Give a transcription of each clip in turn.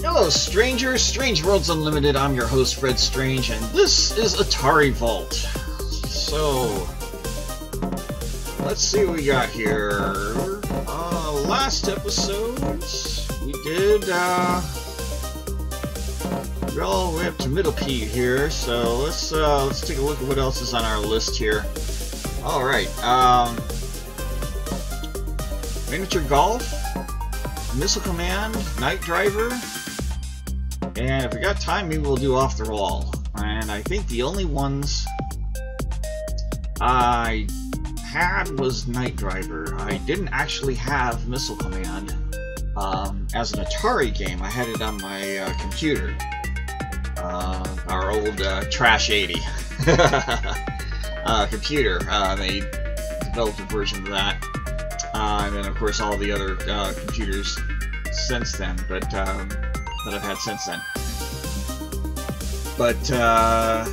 Hello, strangers! Strange Worlds Unlimited. I'm your host, Fred Strange, and this is Atari Vault. So, let's see what we got here. Uh, last episode, we did, uh, we're all the way up to Middle P here, so let's, uh, let's take a look at what else is on our list here. Alright, um, Miniature Golf, Missile Command, Night Driver, and if we got time, maybe we'll do Off the Wall. And I think the only ones I had was Night Driver. I didn't actually have Missile Command um, as an Atari game. I had it on my uh, computer. Uh, our old uh, Trash 80 uh, computer. Uh, they developed a version of that. Uh, and then, of course, all the other computers since then. But um, that I've had since then. But uh,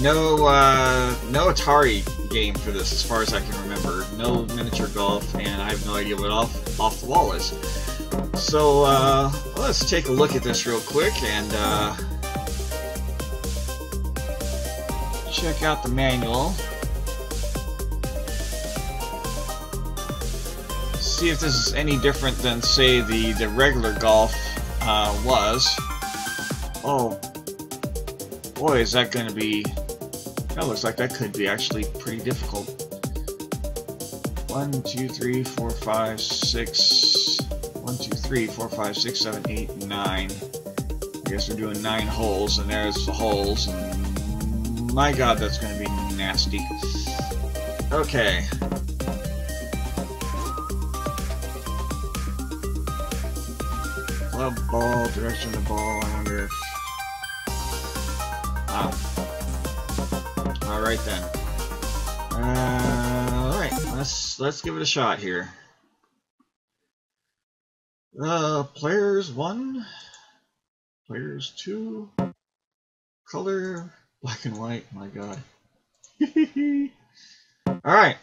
no, uh, no Atari game for this, as far as I can remember. No miniature golf, and I have no idea what off off the wall is. So uh, let's take a look at this real quick and uh, check out the manual. See if this is any different than, say, the the regular golf uh, was. Oh, boy, is that going to be... That looks like that could be actually pretty difficult. One, two, three, four, five, six... One, two, three, four, five, six, seven, eight, nine. I guess we're doing nine holes, and there's the holes, my god, that's going to be nasty. Okay. Ball, direction of the ball, I wonder if... Alright then. Uh, Alright, let's, let's give it a shot here. Uh, players 1, players 2, color, black and white, my god. Alright,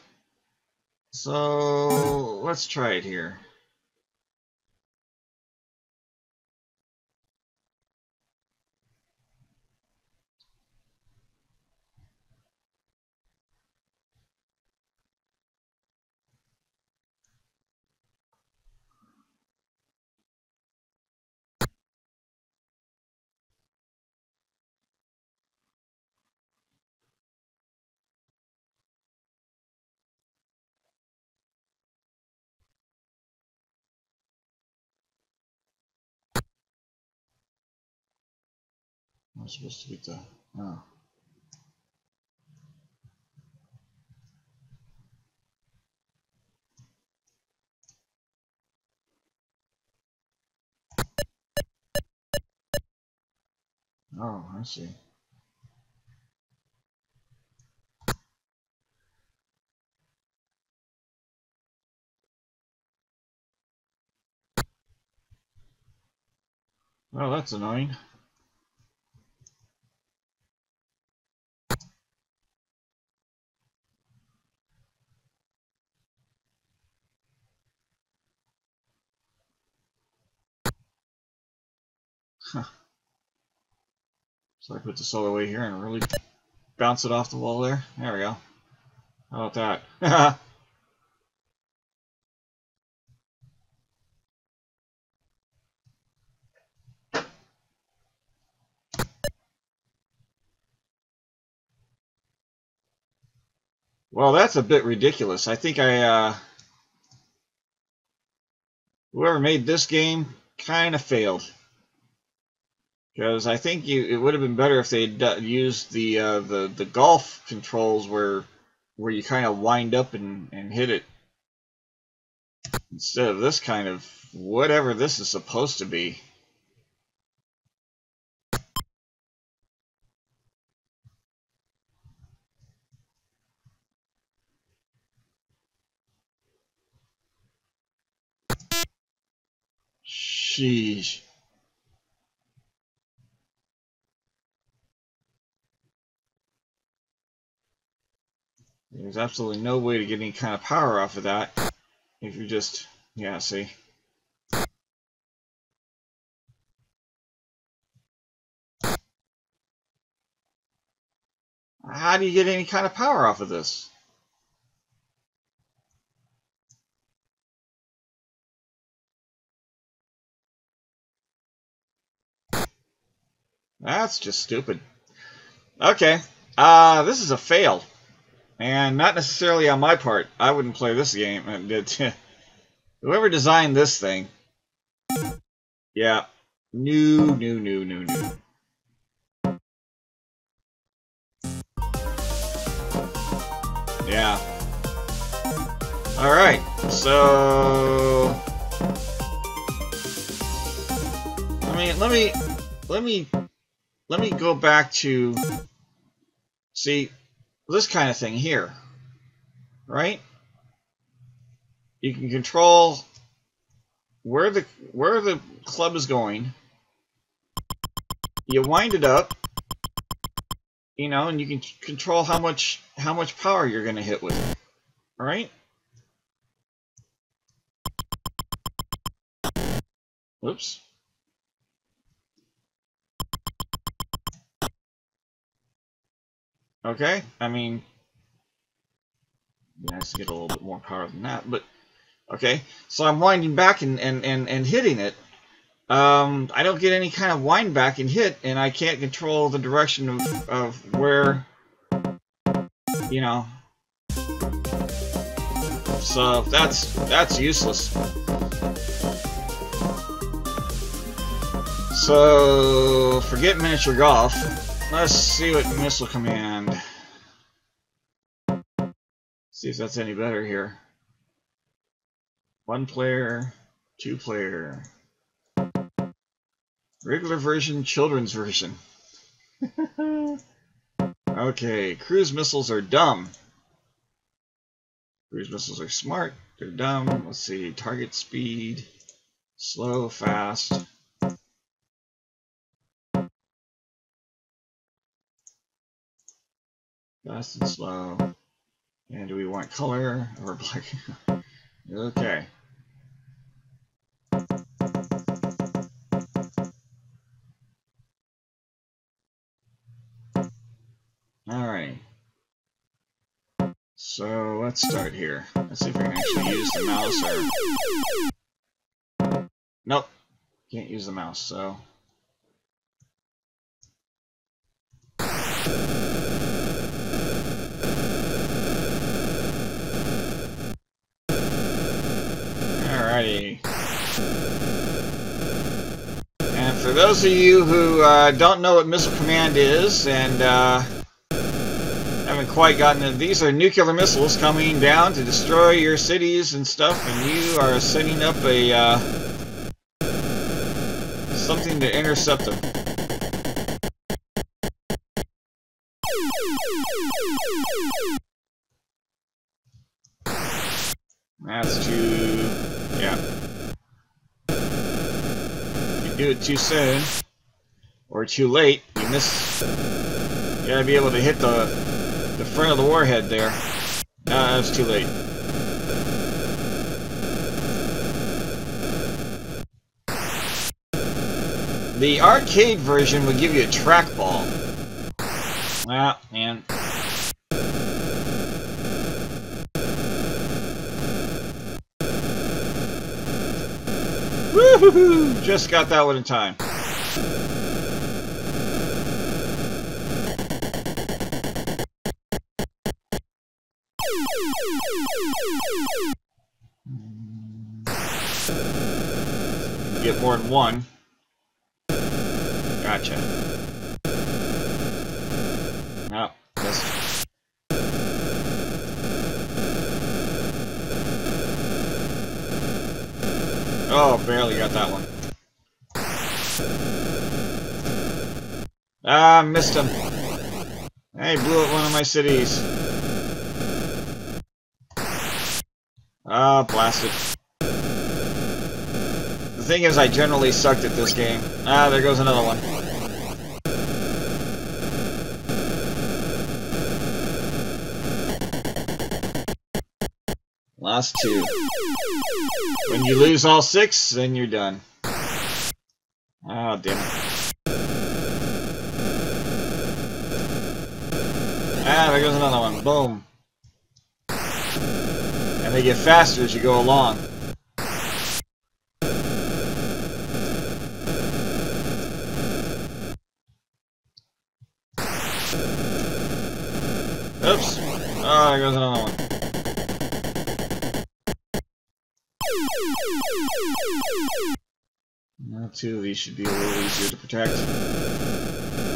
so let's try it here. I'm supposed to get the. Oh. Oh, I see. Well, that's annoying. Huh. So I put the solar away here and really bounce it off the wall there. There we go. How about that? well, that's a bit ridiculous. I think I, uh, whoever made this game kind of failed. Because I think you, it would have been better if they'd used the uh, the the golf controls where where you kind of wind up and, and hit it instead of this kind of whatever this is supposed to be. Sheesh. There's absolutely no way to get any kind of power off of that if you just, yeah, see. How do you get any kind of power off of this? That's just stupid. Okay. Uh, this is a fail. And not necessarily on my part. I wouldn't play this game. Eh, whoever designed this thing. Yeah. New, new, new, new, new. Yeah. Alright, so... I mean, let me... Let me... Let me go back to... See, this kind of thing here. Right? You can control where the where the club is going. You wind it up, you know, and you can control how much how much power you're going to hit with it. All right? Whoops. Okay, I mean, nice to get a little bit more power than that, but okay. So I'm winding back and, and, and, and hitting it. Um, I don't get any kind of wind back and hit, and I can't control the direction of, of where, you know. So that's that's useless. So forget miniature golf. Let's see what missile command. See if that's any better here. One player, two player. Regular version, children's version. okay, cruise missiles are dumb. Cruise missiles are smart, they're dumb. Let's see, target speed, slow, fast. Fast and slow. And do we want color or black? okay. Alright. So let's start here. Let's see if we can actually use the mouse or... Nope. Can't use the mouse, so... Alrighty. And for those of you who uh, don't know what Missile Command is, and uh, haven't quite gotten it, these are nuclear missiles coming down to destroy your cities and stuff, and you are setting up a uh, something to intercept them. That's too... yeah. You do it too soon, or too late, you miss... You gotta be able to hit the, the front of the warhead there. Ah, that's too late. The arcade version would give you a trackball. Ah, man. Just got that one in time. Get more than one. Gotcha. No. Oh, barely got that one. Ah, missed him. Hey, blew up one of my cities. Ah, blasted. The thing is, I generally sucked at this game. Ah, there goes another one. Last two. When you lose all six, then you're done. Oh, damn it. Ah, there goes another one. Boom. And they get faster as you go along. Oops. Oh, there goes another one. Two of these should be a little easier to protect.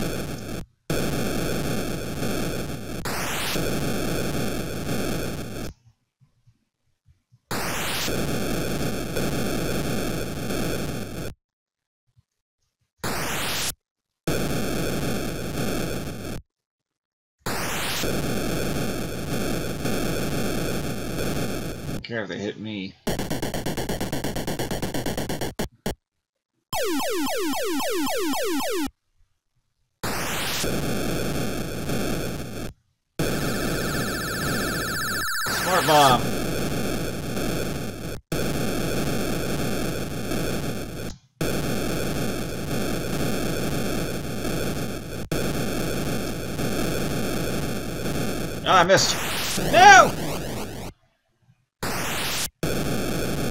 Smart bomb. Oh, ah, I missed. No!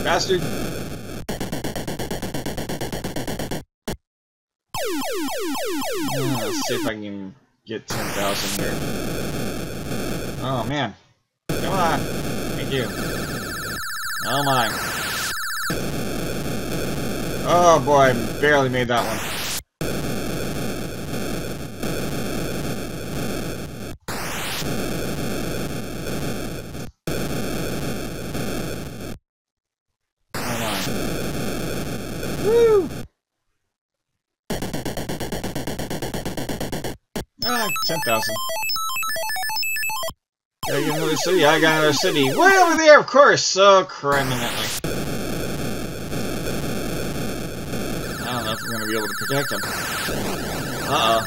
Bastard. Let's see if I can get 10,000 here. Oh, man. Come on. Thank you. Oh, my. Oh, boy. I barely made that one. Woo! Ah, 10,000. I get another city? I got another city. Way over there, of course! So criminally. I don't know if we're gonna be able to protect him. Uh-oh.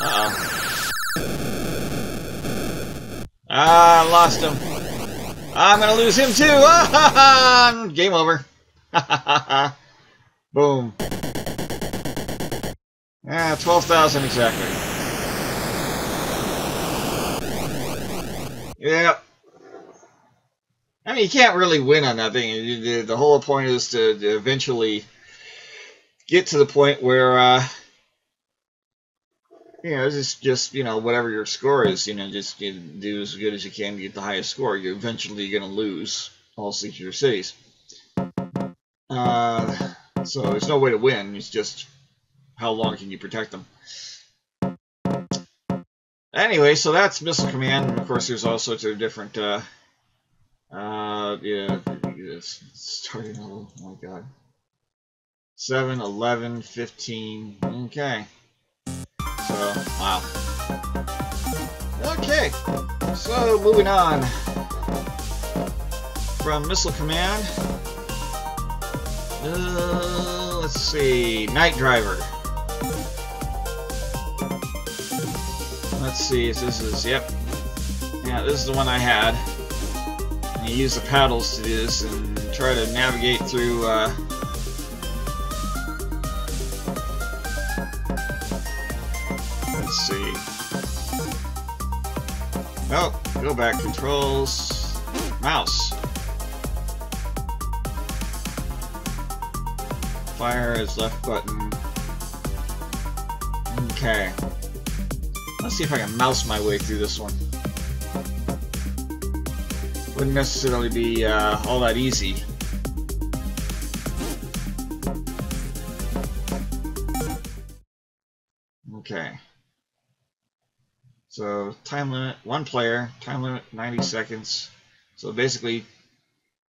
Uh-oh. Ah, I lost him. I'm gonna lose him too! Ah, Game over. Boom. Yeah, 12,000 exactly. Yeah. I mean, you can't really win on that thing. The, whole point is to, to eventually get to the point where, uh, you know, just, just, you know, whatever your score is, you know, just you do as good as you can to get the highest score. You're eventually going to lose all six of your cities. Uh, so there's no way to win. It's just how long can you protect them. Anyway, so that's Missile Command. And of course, there's all sorts of different, uh, uh, yeah, starting. Oh my god. 7, 11, 15. Okay. So, wow. Okay. So, moving on from Missile Command. Uh, let's see. Night Driver. Let's see if this is. Yep. Yeah, this is the one I had. And you use the paddles to do this and try to navigate through. Uh, let's see. Oh, go back. Controls. Mouse. Fire is left button. Okay. Let's see if I can mouse my way through this one. Wouldn't necessarily be uh, all that easy. Okay. So, time limit, one player, time limit 90 seconds. So basically,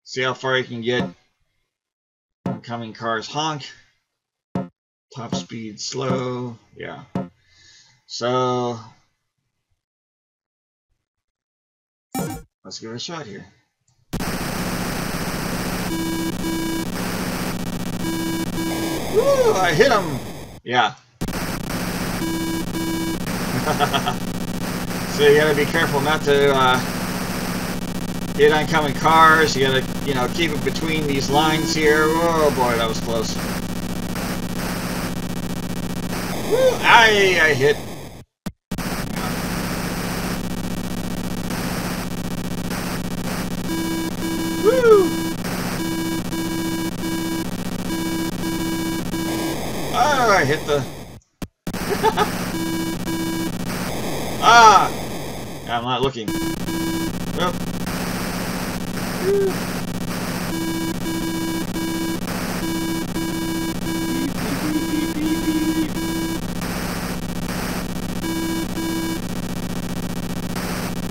see how far you can get. Oncoming cars honk. Top speed slow. Yeah. So let's give it a shot here. Woo! I hit him. Yeah. so you gotta be careful not to uh, hit oncoming cars. You gotta, you know, keep it between these lines here. Oh boy, that was close. Woo! I I hit. Ah! I'm not looking. Well.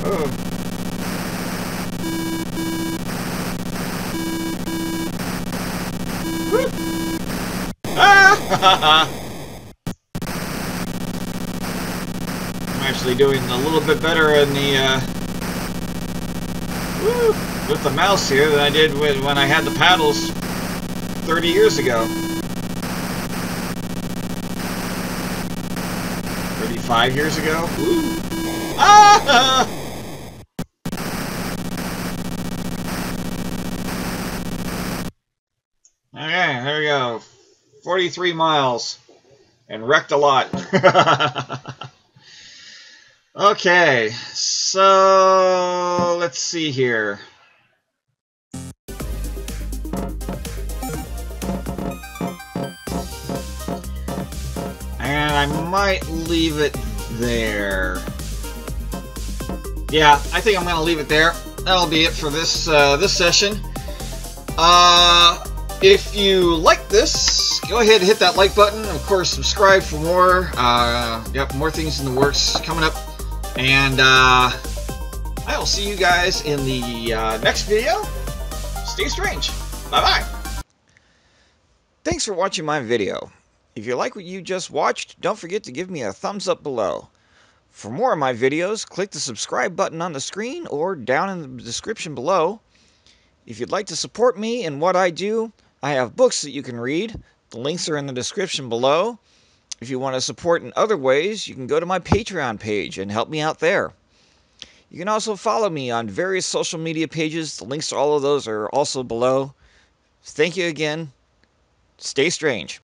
Oh. Ah! bit better in the uh, woo, with the mouse here than I did when, when I had the paddles 30 years ago. 35 years ago? Ah! Okay, there we go. 43 miles. And wrecked a lot. okay, so let's see here. And I might leave it there. Yeah, I think I'm going to leave it there. That'll be it for this uh, this session. Uh, if you like this, go ahead and hit that like button. Of course, subscribe for more. Uh, yep, more things in the works coming up. And uh, I will see you guys in the uh, next video. Stay strange. Bye-bye. Thanks for watching my video. If you like what you just watched, don't forget to give me a thumbs up below. For more of my videos, click the subscribe button on the screen or down in the description below. If you'd like to support me and what I do, I have books that you can read. The links are in the description below. If you want to support in other ways, you can go to my Patreon page and help me out there. You can also follow me on various social media pages. The links to all of those are also below. Thank you again. Stay strange.